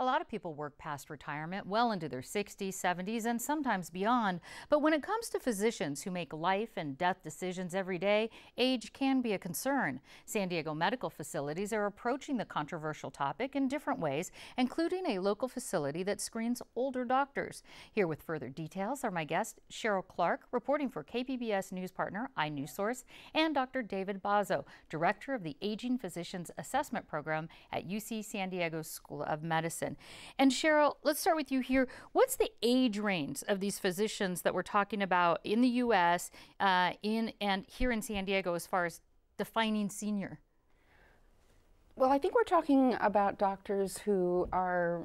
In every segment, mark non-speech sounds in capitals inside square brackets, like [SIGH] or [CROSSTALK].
A lot of people work past retirement, well into their 60s, 70s, and sometimes beyond. But when it comes to physicians who make life and death decisions every day, age can be a concern. San Diego medical facilities are approaching the controversial topic in different ways, including a local facility that screens older doctors. Here with further details are my guest, Cheryl Clark, reporting for KPBS News partner iNewsSource, and Dr. David Bazzo, director of the Aging Physicians Assessment Program at UC San Diego School of Medicine. And Cheryl, let's start with you here. What's the age range of these physicians that we're talking about in the U.S. Uh, in and here in San Diego as far as defining senior? Well, I think we're talking about doctors who are,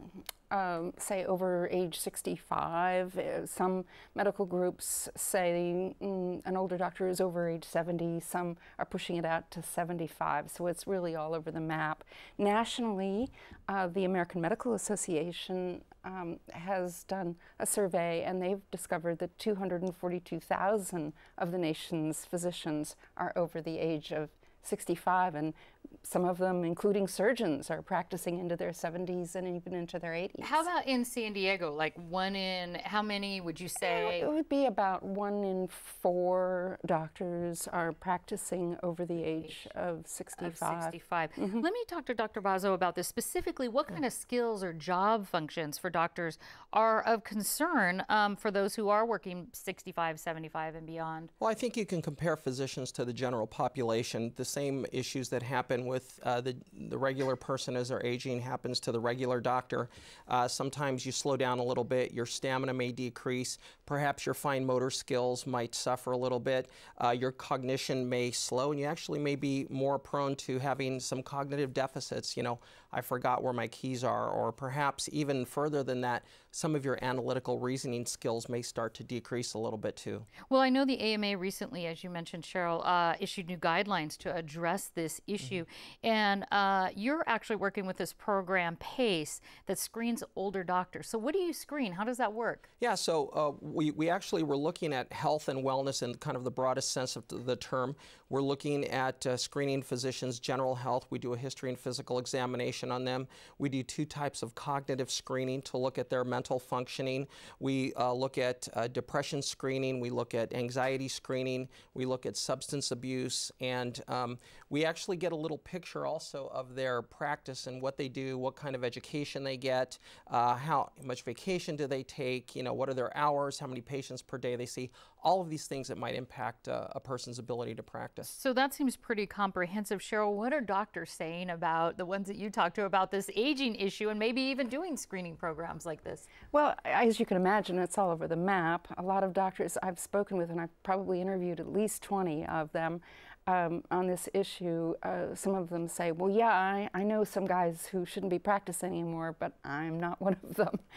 um, say, over age 65. Uh, some medical groups say mm, an older doctor is over age 70. Some are pushing it out to 75. So it's really all over the map. Nationally, uh, the American Medical Association um, has done a survey and they've discovered that 242,000 of the nation's physicians are over the age of 65 and some of them, including surgeons, are practicing into their 70s and even into their 80s. How about in San Diego? Like one in, how many would you say? It would be about one in four doctors are practicing over the age of 65. Of 65. Mm -hmm. Let me talk to Dr. Bazzo about this. Specifically, what kind of skills or job functions for doctors are of concern um, for those who are working 65, 75, and beyond? Well, I think you can compare physicians to the general population. The same issues that happen with uh, the, the regular person as they're aging happens to the regular doctor. Uh, sometimes you slow down a little bit, your stamina may decrease, perhaps your fine motor skills might suffer a little bit, uh, your cognition may slow, and you actually may be more prone to having some cognitive deficits. You know, I forgot where my keys are, or perhaps even further than that, some of your analytical reasoning skills may start to decrease a little bit too. Well, I know the AMA recently, as you mentioned, Cheryl, uh, issued new guidelines to address this issue. Mm -hmm. And uh, you're actually working with this program, PACE, that screens older doctors. So, what do you screen? How does that work? Yeah, so uh, we, we actually were looking at health and wellness in kind of the broadest sense of the term. We're looking at uh, screening physicians' general health. We do a history and physical examination on them. We do two types of cognitive screening to look at their mental functioning. We uh, look at uh, depression screening, we look at anxiety screening, we look at substance abuse, and um, we actually get a little picture also of their practice and what they do, what kind of education they get, uh, how much vacation do they take, you know, what are their hours, how many patients per day they see, all of these things that might impact uh, a person's ability to practice. So that seems pretty comprehensive. Cheryl, what are doctors saying about the ones that you talked to about this aging issue and maybe even doing screening programs like this? Well, as you can imagine, it's all over the map. A lot of doctors I've spoken with, and I've probably interviewed at least 20 of them um, on this issue. Uh, some of them say, well, yeah, I, I, know some guys who shouldn't be practicing anymore, but I'm not one of them. [LAUGHS]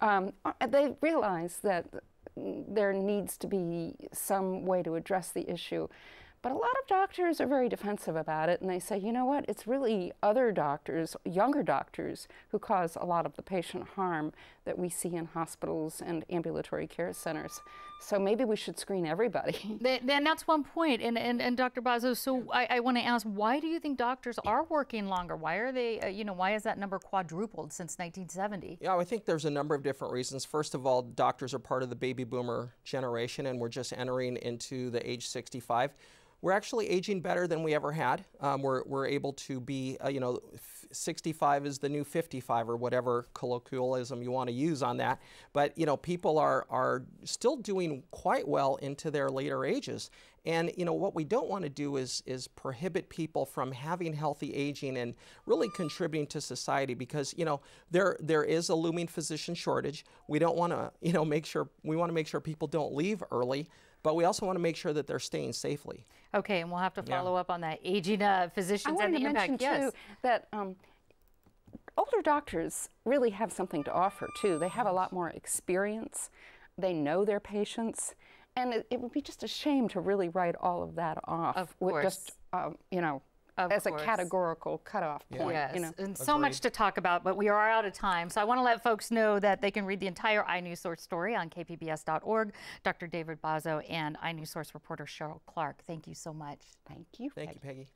Um, uh, they realize that there needs to be some way to address the issue. But a lot of doctors are very defensive about it, and they say, you know what, it's really other doctors, younger doctors, who cause a lot of the patient harm that we see in hospitals and ambulatory care centers. So maybe we should screen everybody. [LAUGHS] And that's one point. And, and, and Dr. Bazzo, so I, I want to ask, why do you think doctors are working longer? Why are they, uh, you know, why has that number quadrupled since 1970? Yeah, I think there's a number of different reasons. First of all, doctors are part of the baby boomer generation, and we're just entering into the age 65 we're actually aging better than we ever had. Um, we're, we're able to be, uh, you know, 65 is the new 55 or whatever colloquialism you want to use on that. But, you know, people are, are still doing quite well into their later ages. And, you know, what we don't want to do is, is prohibit people from having healthy aging and really contributing to society because, you know, there, there is a looming physician shortage. We don't want to, you know, make sure, we want to make sure people don't leave early but we also want to make sure that they're staying safely. Okay, and we'll have to follow yeah. up on that aging uh, physicians and the to impact. Mention yes. too that um, older doctors really have something to offer too. They have a lot more experience. They know their patients, and it, it would be just a shame to really write all of that off of with just um, you know of as course. a categorical cutoff point. Yes, you know. and so much to talk about, but we are out of time. So I want to let folks know that they can read the entire iNewsSource story on kpbs.org. Dr. David Bazzo and iNewsSource reporter Cheryl Clark, thank you so much. Thank you. Thank Peggy. you, Peggy.